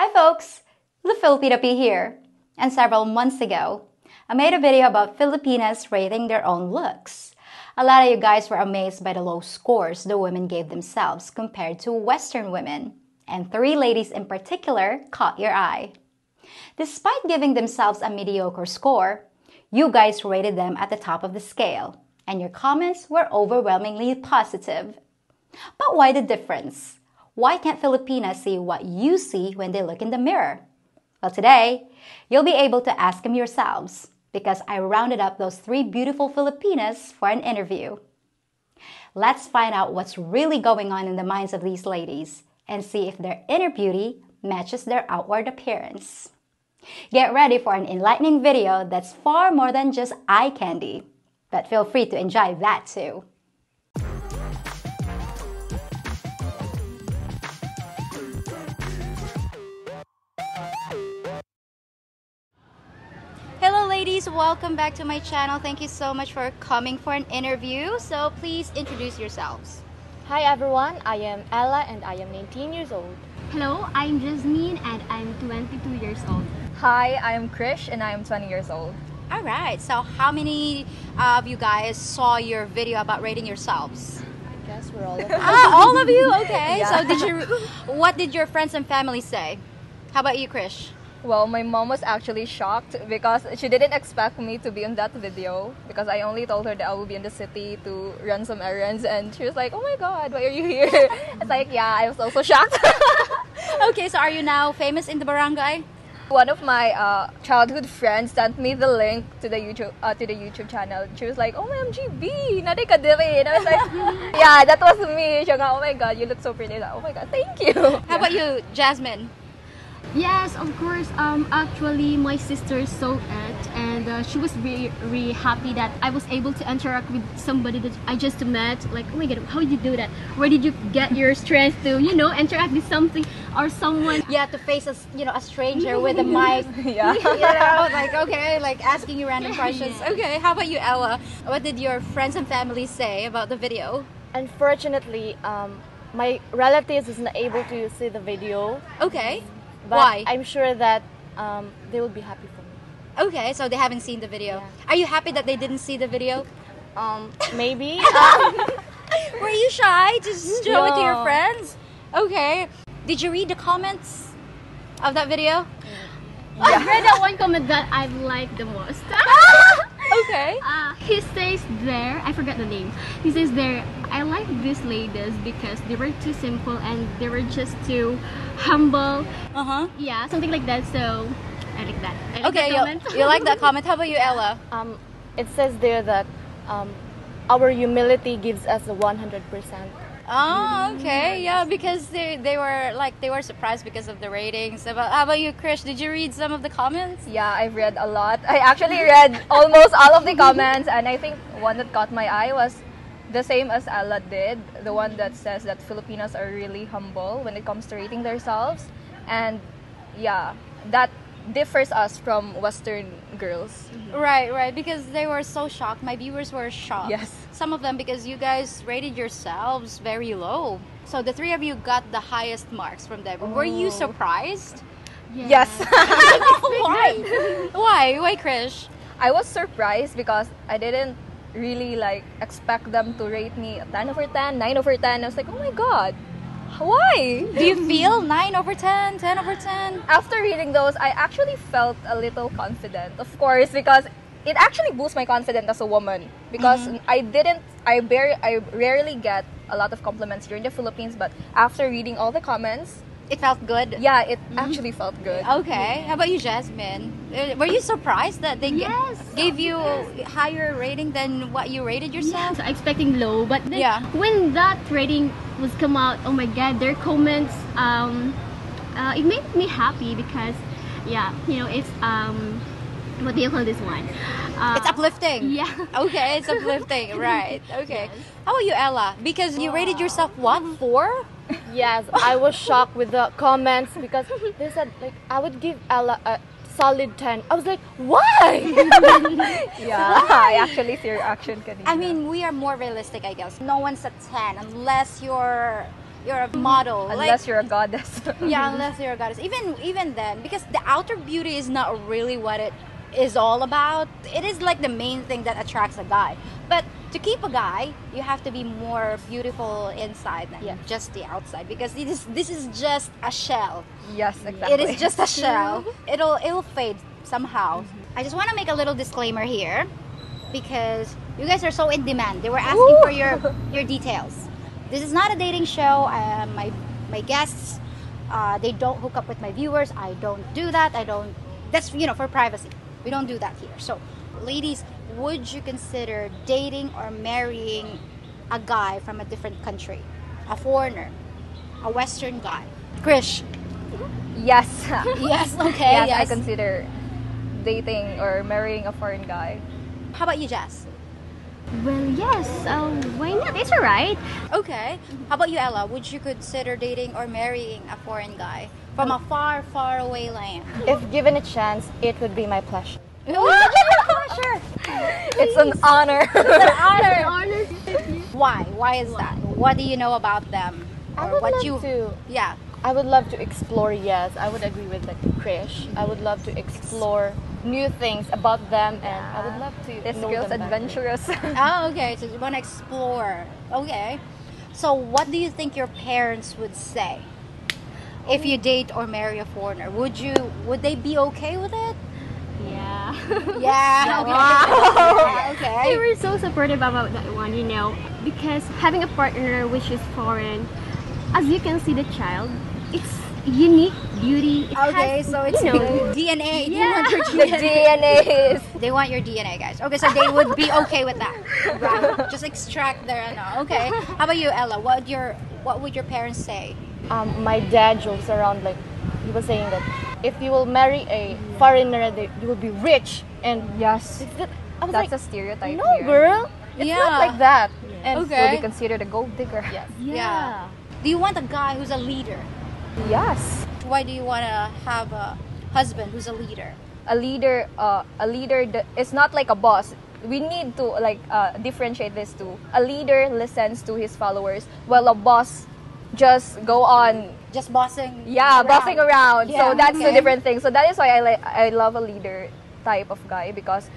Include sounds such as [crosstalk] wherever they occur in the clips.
Hi folks, the Filipina Pea here. And several months ago, I made a video about Filipinas rating their own looks. A lot of you guys were amazed by the low scores the women gave themselves compared to Western women. And three ladies in particular caught your eye. Despite giving themselves a mediocre score, you guys rated them at the top of the scale, and your comments were overwhelmingly positive. But why the difference? Why can't Filipinas see what you see when they look in the mirror? Well, today, you'll be able to ask them yourselves because I rounded up those three beautiful Filipinas for an interview. Let's find out what's really going on in the minds of these ladies and see if their inner beauty matches their outward appearance. Get ready for an enlightening video that's far more than just eye candy, but feel free to enjoy that too. Ladies, welcome back to my channel. Thank you so much for coming for an interview. So please introduce yourselves. Hi everyone, I am Ella and I am 19 years old. Hello, I'm Jasmine and I'm 22 years old. Hi, I am Krish and I am 20 years old. All right. So how many of you guys saw your video about rating yourselves? I guess we're all [laughs] ah, all of you. Okay. [laughs] Yeah. So did you? What did your friends and family say? How about you, Krish? Well, my mom was actually shocked because she didn't expect me to be in that video because I only told her that I will be in the city to run some errands and she was like, "Oh my god, why are you here?" [laughs] it's like, "Yeah, I was also shocked." [laughs] Okay. So are you now famous in the barangay? One of my uh, childhood friends sent me the link to the YouTube uh, to the YouTube channel. She was like, "Oh my MGB, nade ka diri." And I was like, [laughs] "Yeah, that was me." She was like, "Oh my god, you look so pretty." Like, oh my god, thank you. How about you, Jasmine? Yes, of course. Um, actually, my sister saw it, and uh, she was really, really happy that I was able to interact with somebody that I just met. Like, oh my god, how did you do that? Where did you get your strength to, you know, interact with something or someone? Yeah, to face a s- you know a stranger with a [laughs] mic. [laughs] [laughs] yeah. you know, like okay, like asking you random questions. Okay. How about you, Ella? What did your friends and family say about the video? Unfortunately, um, my relatives wasn't able to see the video, Okay. But Why? I'm sure that um, they will be happy for me. Okay, so they haven't seen the video. Are you happy that they didn't see the video? Um, maybe. um, [laughs] Were you shy to s- show it to your friends? Okay. Did you read the comments of that video? I read that one comment that I like the most. [laughs] Okay. Uh, he says there, I forgot the name. He says there, I like these ladies because they were too simple and they were just too humble. Uh huh. Yeah, something like that. So I like that. I like Okay, that you, comment. you like that [laughs] comment. How about you, Ella? um, it says there that um, our humility gives us a 100%. Oh, mm, okay. Yeah, because they they were like they were surprised because of the ratings. About how about you, Krish? Did you read some of the comments? Yeah, I've read a lot. I actually read almost all of the [laughs] comments, and I think one that caught my eye was the same as Ella did. The one that says that Filipinos are really humble when it comes to rating themselves, and yeah, that differs us from Western girls. Mm-hmm. Right, right. Because they were so shocked. My viewers were shocked. Yes. Some of them because you guys rated yourselves very low. So the three of you got the highest marks from them. Were you Oh. surprised? Yes, [laughs] [laughs] Why? Why? Why, Krish? I was surprised because I didn't really like expect them to rate me a 10 over 10, 9 over 10. I was like, oh my god, why? Do you feel 9 over 10, 10 over 10? after reading those, I actually felt a little confident, of course, because it actually boosts my confidence as a woman. Because mm-hmm. I didn't, I bar- I rarely get a lot of compliments here in the Philippines, but after reading all the comments, It felt good. yeah, it actually felt good. Okay. How about you, Jasmine? Uh, Were you surprised that they g- gave you higher rating than what you rated yourself? So expecting low, but then Yeah. when that rating was come out, oh my god, their comments, um, uh, it made me happy because, yeah, you know, it's um, what do you call this one? Uh, It's uplifting. Yeah. Okay, it's uplifting. [laughs] right. Okay. How about you, Ella? Because you rated yourself what? Four? Yes, I was shocked with the comments because they said like I would give Ella a solid 10. I was like, why? [laughs] Yeah, I actually see your action kanina. I mean, we are more realistic, I guess. No one's a 10 unless you're you're a model. like- Unless you're a goddess. yeah, unless you're a goddess. Even even then, because the outer beauty is not really what it is all about. It is like the main thing that attracts a guy. But to keep a guy, you have to be more beautiful inside than Yes. just the outside. Because this is this is just a shell. yes, exactly. It is just a [laughs] shell. It'll it'll fade somehow. I just want to make a little disclaimer here because you guys are so in demand. They were asking for your [laughs] your details. This is not a dating show. Uh, my my guests uh, they don't hook up with my viewers. I don't do that. I don't. That's you know for privacy. We don't do that here. So, ladies, would you consider dating or marrying a guy from a different country, a foreigner, a Western guy? Krish. yes. [laughs] Yes. Okay. yes, yes. I consider dating or marrying a foreign guy. How about you, Jess? Well, yes. Um, why not? It's alright. Okay. How about you, Ella? Would you consider dating or marrying a foreign guy from a far, far away land? If given a chance, it would be my pleasure. pleasure. [laughs] It's an honor. It's an honor. [laughs] Honor. Why? Why is that? What do you know about them? I Or would what love you? to. Yeah. I would love to explore. Yes, I would agree with like Krish. I would love to explore new things about them, and I would love to this know girl's adventurous. [laughs] Oh, okay. So you want to explore. Okay. So what do you think your parents would say if you oh. date or marry a foreigner? Would you? Would they be okay with it? Yeah. Yeah. [laughs] [laughs] Okay. They okay. were so supportive about that one, you know, because having a partner which is foreign, as you can see the child, it's unique beauty. It Okay, has, so it's you know, [laughs] DNA. Do you Yeah. want your [laughs] DNA is [laughs] They want your DNA, guys. Okay, so they would be okay with that. Right. Just extract their ano. Okay. How about you, Ella? What would your what would your parents say? um, my dad jokes around like he was saying that if you will marry a foreigner, they, you will be rich. And yes. that, I was That's like, a stereotype no, here. girl, it's Yeah. not like that. And Okay. Will be considered a gold digger. yes, Yeah. Do you want a guy who's a leader? Yes. Why do you want to have a husband who's a leader? A leader, uh, a leader. That, it's not like a boss. We need to like uh, differentiate this two. A leader listens to his followers, while a boss just go on Just bossing. yeah around. bossing around Yeah, so that's okay. different thing so that is why I, li- I love a leader type of guy because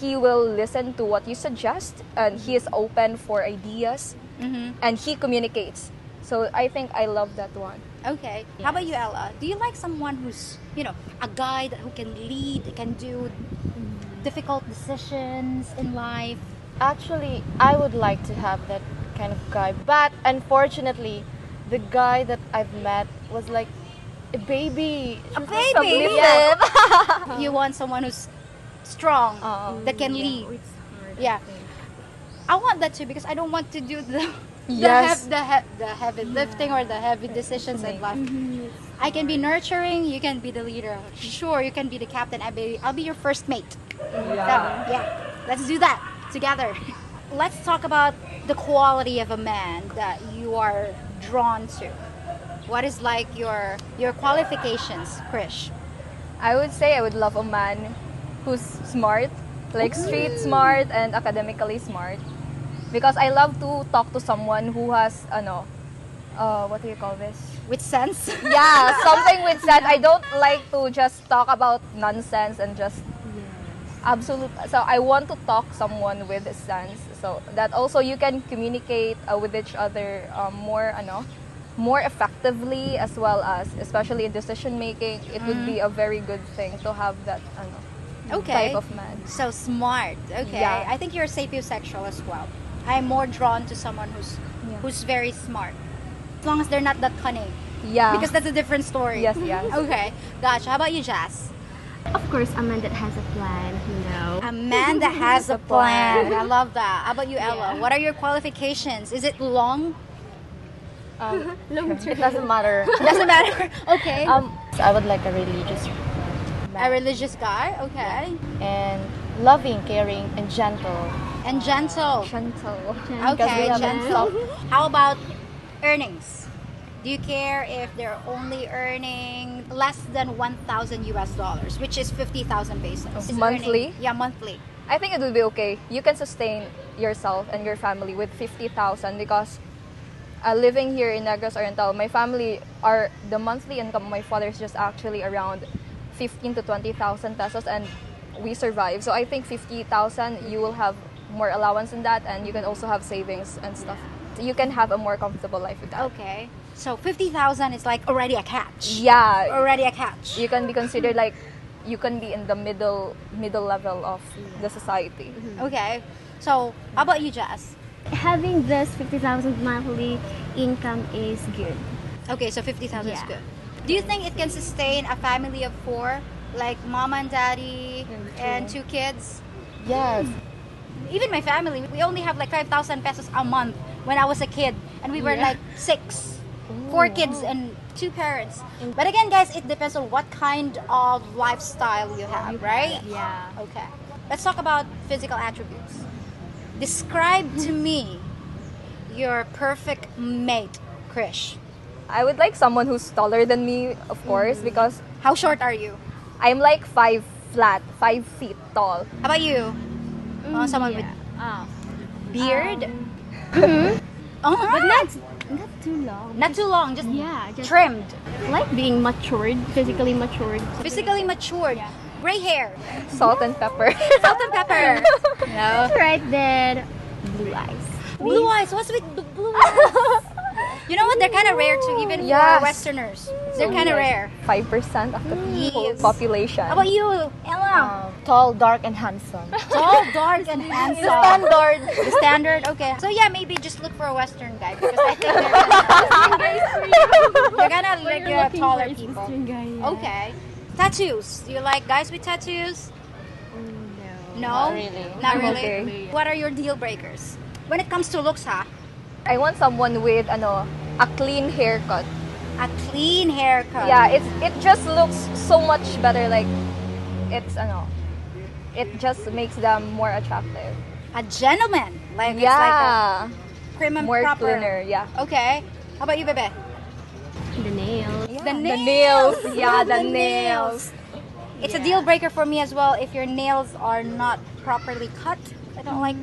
he will listen to what you suggest and he is open for ideas Mhm. and he communicates so i think i love that one Okay. How about you, Ella? Do you like someone who's, you know, a guy that who can lead, can do difficult decisions in life? Actually, I would like to have that kind of guy, but unfortunately, the guy that I've met was like a baby. She A baby? submissive. you want someone who's strong, Uh-uh. that can lead. Oh, it's hard. Yeah. I want that too because I don't want to do the the, Yes. hev- the, he- the heavy lifting or the heavy decisions in life. Mm-hmm. I can be nurturing, you can be the leader. Sure, you can be the captain. I'll be, I'll be your first mate. Yeah. yeah. Let's do that together. [laughs] Let's talk about the quality of a man that you are drawn to. What is like your your qualifications, Krish? i would say i would love a man who's smart like street smart and academically smart because i love to talk to someone who has ano uh, what do you call this With sense? [laughs] yeah, something with sense. I don't like to just talk about nonsense and just absolute. So I want to talk someone with sense. So that also you can communicate uh, with each other um, more, ano, more effectively as well as, especially in decision making. It would be a very good thing to have that, ano, Okay. type of man. So smart. Okay. Yeah. I think you're a sapiosexual as well. I'm more drawn to someone who's Yeah. who's very smart. As long as they're not that cunning. Yeah. Because that's a different story. yes, yes. [laughs] Okay. Gotcha. How about you, Jazz? Of course, a man that has a plan, you know. A man that has a [laughs] plan. I love that. How about you, Ella? What are your qualifications? Is it long? Um, [laughs] Long term. it doesn't matter. it Doesn't matter. Okay. Um, I would like a religious a religious guy. Okay. and loving, caring, and gentle. And gentle. Gentle. Okay, we have a- gentle. How about earnings? Do you care if they're only earning less than 1,000 US dollars, which is 50,000 pesos? Is Monthly? earning- yeah, monthly. I think it would be okay. You can sustain yourself and your family with 50,000 because uh, living here in Negros Oriental, my family are the monthly income of my father is just actually around 15 to 20,000 pesos and we survive. So I think 50,000 you will have more allowance in that and you can also have savings and stuff. You can have a more comfortable life with that. Okay. So 50,000 is like already a catch. Yeah, Already a catch. you can be considered like you can be in the middle middle level of the society. Mm-hmm. Okay. So, how about you, Jess? Having this 50,000 monthly income is good. Okay, so 50,000 is good. Do you think it can sustain a family of four? Like mom and daddy and two kids? Yes. Even my family, we only have like 5,000 pesos a month when I was a kid. And we were Yeah. like six. Four kids and two parents. But again, guys, it depends on what kind of lifestyle you have, right? Yeah. Okay. Let's talk about physical attributes. Describe to [laughs] me your perfect mate, Krish. I would like someone who's taller than me, of mm-hmm. course, because How short are you? I'm like five flat, five feet tall. How about you? Oh, someone with Ah. beard? Um, oh, [laughs] [laughs] but not not too long. not too long, just Yeah, just trimmed, like being matured, physically matured. physically matured, gray hair, Salt and pepper. [laughs] salt and pepper. no. Right there, blue eyes. Blue eyes. What's with the blue eyes? You know what? They're kind of rare too, even Yes. for Westerners. They're kind of rare. Five percent of the whole population. How about you, Ella? Um, tall, dark, and handsome. [laughs] Tall, dark, and [laughs] handsome. Standard. The standard. Okay. So yeah, maybe just look for a Western guy because I think they're gonna, [laughs] they're gonna like you're uh, looking taller for is people. Guy, yeah. Okay. Tattoos. Do you like guys with tattoos? No. Not really. Not really. okay. What are your deal breakers? When it comes to looks, ha? I want someone with ano, a clean haircut. A clean haircut. Yeah, it's it just looks so much better. Like it's ano, it just makes them more attractive. A gentleman. Like it's like yeah, a prim and more proper. cleaner. Yeah. Okay. How about you, Bebe? The nails. The The nails. Yeah, [laughs] the nails. It's a deal breaker for me as well if your nails are not properly cut. I don't like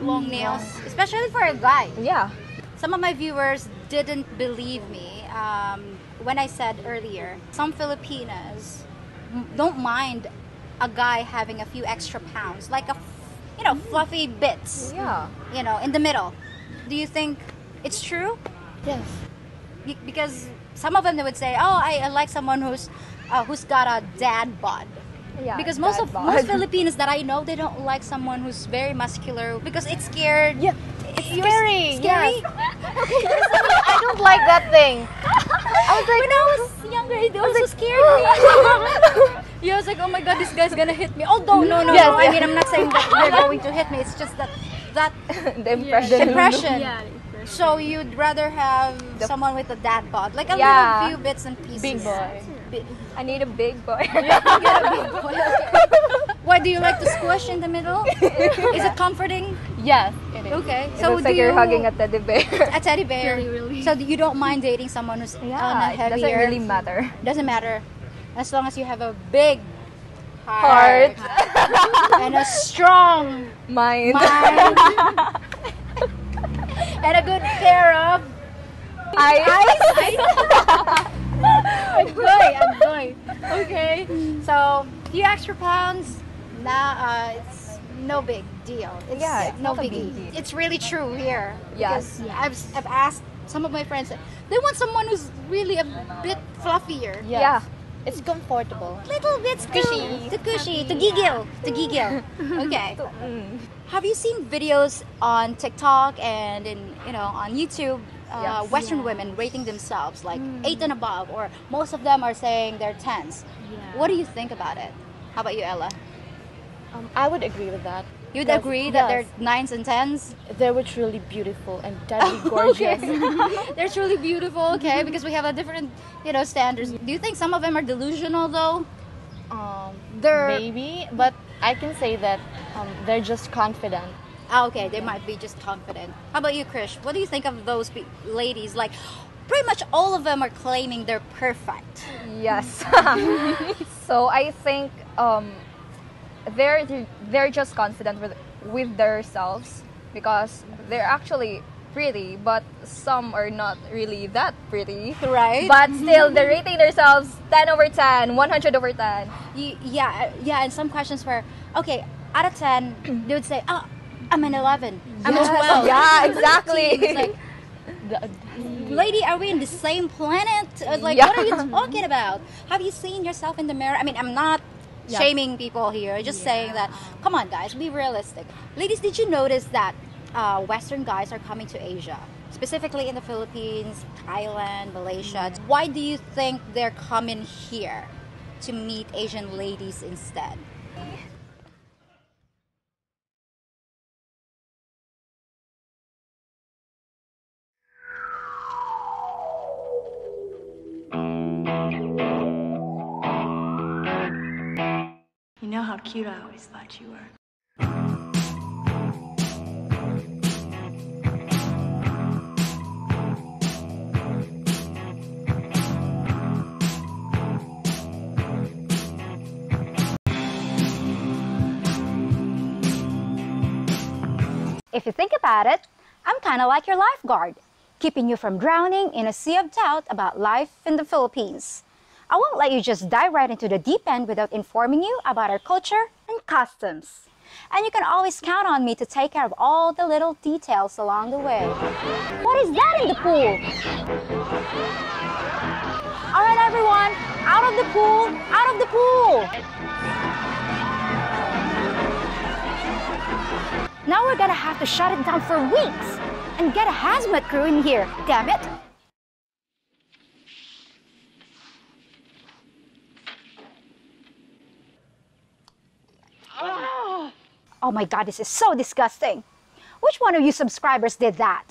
long mm, nails, especially for a guy. Yeah. Some of my viewers didn't believe me um, when I said earlier. Some Filipinas don't mind a guy having a few extra pounds, like a, f- you know, fluffy bits, Yeah. you know, in the middle. Do you think it's true? Yes. Be- because some of them they would say, "Oh, I, I like someone who's uh, who's got a dad bod." Yeah. because most of bod. most [laughs] Filipinos that I know, they don't like someone who's very muscular because it's scared. Yeah. It's scary, [laughs] Scary. [laughs] I don't like that thing. I was like, when I was [laughs] younger, it also scared me. yeah, I was like, oh my god, this guy's gonna hit me. Although, no, no, Yes, no. I mean, I'm not saying that they're going to hit me. It's just that that the impression. impression. Yeah, impression. So you'd rather have The- someone with a dad bod, like a Yeah. little few bits and pieces. Big boy. Bi- I need a big boy. Why do you like to squish in the middle? Is it comforting? Yes, it is. Okay. it so looks like you're you, hugging a teddy bear. a teddy bear. [laughs] Really, really. So you don't mind dating someone who's on a yeah, it heavier? doesn't really matter. Doesn't matter. As long as you have a big Heart. [laughs] and a strong Mind. mind [laughs] and a good pair of Eyes. Agoy, agoy. Okay. So, few extra pounds, nah, uh, it's no big deal. It's Yeah, it's no biggie. big deal. It's really true here. Yes. Because I've, I've asked some of my friends, they want someone who's really a bit fluffier. Yes. Yeah. It's comfortable. Little bit Squishy. To cushy. To giggle. To giggle. [laughs] Okay. Mm. Have you seen videos on TikTok and in you know on YouTube? Uh, Yes. Western women rating themselves like eight and above, or most of them are saying they're tens. Yeah. What do you think about it? How about you, Ella? Um, I would agree with that. You'd Yes, agree that yes. they're nines and tens? They were truly beautiful and [laughs] deadly gorgeous. [laughs] [laughs] they're truly beautiful, okay? Because we have a different, you know, standards. Do you think some of them are delusional though? Um, They're maybe, but I can say that um, they're just confident. Ah, okay, they might be just confident. How about you, Krish? What do you think of those pe- ladies? Like, pretty much all of them are claiming they're perfect. Yes. so I think um, they're they're just confident with with themselves because they're actually pretty, but some are not really that pretty. [laughs] Right? But still, they're rating themselves 10 over 10, 100 over 10. Y- yeah, yeah, and some questions were, okay, out of 10, they would say, oh, I'm an 11. I'm a 12. [laughs] Yeah, exactly. [laughs] Like, lady, are we in the same planet? Uh, Like, Yeah. what are you talking about? Have you seen yourself in the mirror? I mean, I'm not Yeah. shaming people here, just saying that, come on, guys, be realistic. Ladies, did you notice that uh, Western guys are coming to Asia? Specifically in the Philippines, Thailand, Malaysia. Why do you think they're coming here to meet Asian ladies instead? Know how cute I always thought you were. If you think about it, I'm kind of like your lifeguard, keeping you from drowning in a sea of doubt about life in the Philippines. I won't let you just dive right into the deep end without informing you about our culture and customs. And you can always count on me to take care of all the little details along the way. What is that in the pool? All right, everyone, out of the pool, out of the pool. Now we're gonna have to shut it down for weeks and get a hazmat crew in here. Damn it! Oh my god, this is so disgusting. Which one of you subscribers did that?